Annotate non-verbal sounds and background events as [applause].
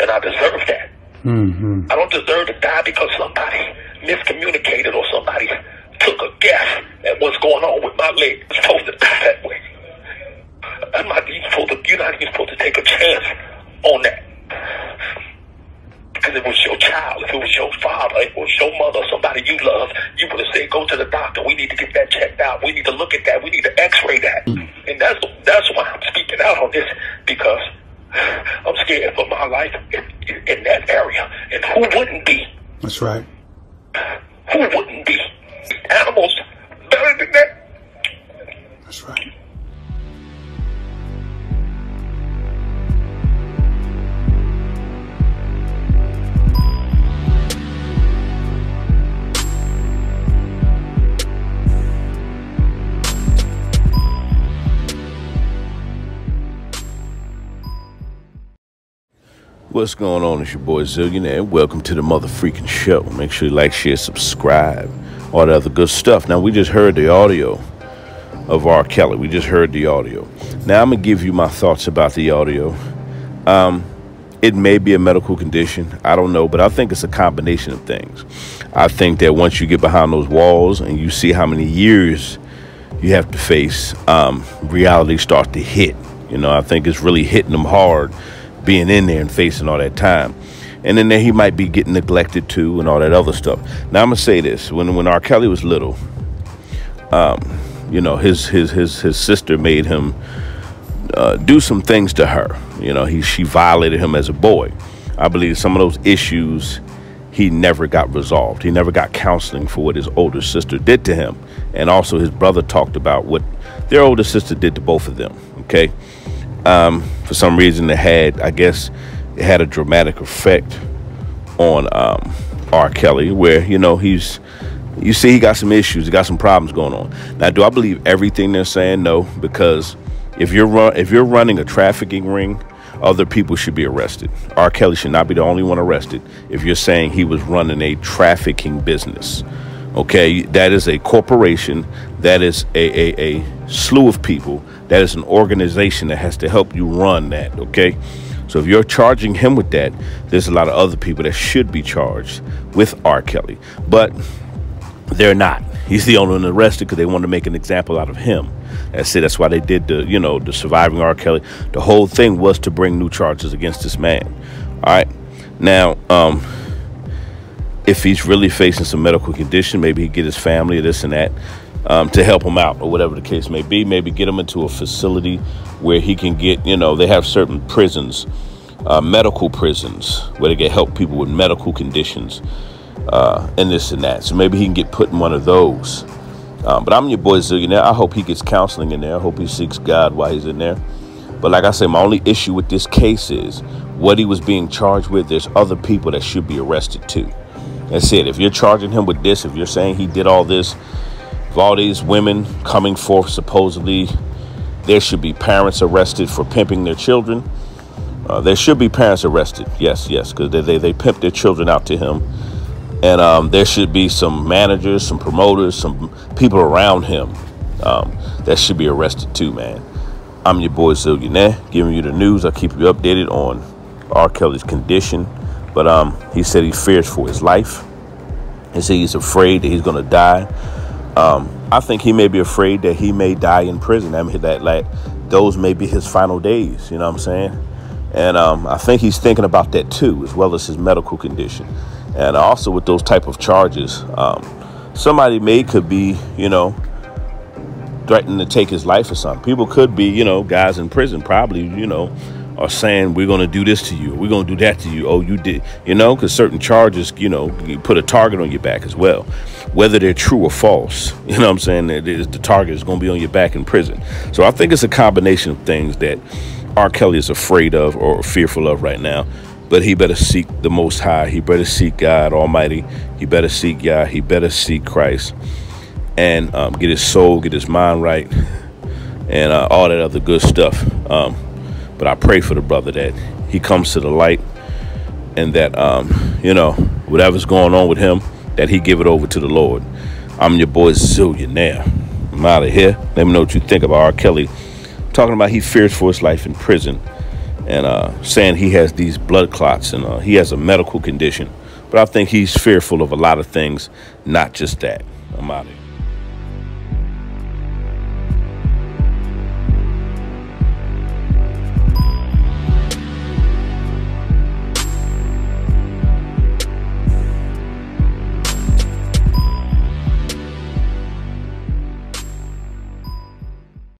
And I deserve that. Mm-hmm. I don't deserve to die because somebody miscommunicated or somebody took a guess at what's going on with my leg. I'm supposed to die that way. I'm not even supposed to, you're not even supposed to take a chance on that. Because it was your child, if it was your father, if it was your mother, somebody you love, you would have said, go to the doctor. We need to get that checked out. We need to look at that. We need to x-ray that. And that's, that's why I'm speaking out on this because [laughs] I'm scared for my life in, in, that area. And who wouldn't be? That's right. Who wouldn't be? Animals better than that. That's right. What's going on? It's your boy Zillionaire, and welcome to the mother freaking show. Make sure you like, share, subscribe, all the other good stuff. Now, we just heard the audio of R. Kelly. We just heard the audio. Now, I'm going to give you my thoughts about the audio. Um, it may be a medical condition. I don't know, but I think it's a combination of things. I think that once you get behind those walls and you see how many years you have to face, um, reality start to hit. You know, I think it's really hitting them hard being in there and facing all that time. And then there he might be getting neglected too and all that other stuff. Now I'm gonna say this: when when R. Kelly was little, um, you know, his his his his sister made him uh, do some things to her. You know, he she violated him as a boy. I believe some of those issues he never got resolved. He never got counseling for what his older sister did to him, and also his brother talked about what their older sister did to both of them. Okay, um, for some reason it had, I guess, it had a dramatic effect on um, R. Kelly, where you know he's, you see, he got some issues, he got some problems going on. Now, do I believe everything they're saying? No, because if you're run, if you're running a trafficking ring, other people should be arrested. R. Kelly should not be the only one arrested. If you're saying he was running a trafficking business, okay, that is a corporation, that is a, a, a slew of people, that is an organization that has to help you run that, okay? So if you're charging him with that, there's a lot of other people that should be charged with R. Kelly, but they're not. He's the only one arrested because they want to make an example out of him. That's it. That's why they did the, you know, the surviving R. Kelly. The whole thing was to bring new charges against this man. All right. Now, um, if he's really facing some medical condition, maybe he get his family, or this and that, um, to help him out, or whatever the case may be. Maybe get him into a facility where he can get, you know, they have certain prisons, uh, medical prisons, where they can help people with medical conditions, uh, and this and that. So maybe he can get put in one of those. Um, but I'm your boy Zillionaire. I hope he gets counseling in there. I hope he seeks God while he's in there. But like I said, my only issue with this case is what he was being charged with. There's other people that should be arrested too. That's it. If you're charging him with this, if you're saying he did all this, of all these women coming forth supposedly, there should be parents arrested for pimping their children. Uh, there should be parents arrested. Yes, yes, because they, they, they their children out to him. And um, there should be some managers, some promoters, some people around him um, that should be arrested too, man. I'm your boy Zillionaire, giving you the news. I'll keep you updated on R. Kelly's condition. But um, he said he fears for his life. He said he's afraid that he's going to die. Um, I think he may be afraid that he may die in prison. I mean, that like those may be his final days. You know what I'm saying? And um, I think he's thinking about that too, as well as his medical condition. And also with those type of charges, um, somebody may could be, you know, threatening to take his life or something. People could be, you know, guys in prison probably, you know, are saying we're going to do this to you, we're going to do that to you. Oh, you did, you know, because certain charges, you know, you put a target on your back as well, whether they're true or false. [laughs] You know what I'm saying? The target is going to be on your back in prison. So I think it's a combination of things that R. Kelly is afraid of or fearful of right now. But he better seek the Most High. He better seek God Almighty. He better seek God. He better seek Christ and um, get his soul, get his mind right, [laughs] and uh, all that other good stuff. Um, but I pray for the brother that he comes to the light and that, um, you know, whatever's going on with him, that he give it over to the Lord. I'm your boy Zillionaire. I'm out of here. Let me know what you think about R. Kelly. talking about he fears for his life in prison and uh, saying he has these blood clots and uh, he has a medical condition. But I think he's fearful of a lot of things, not just that. I'm out of here.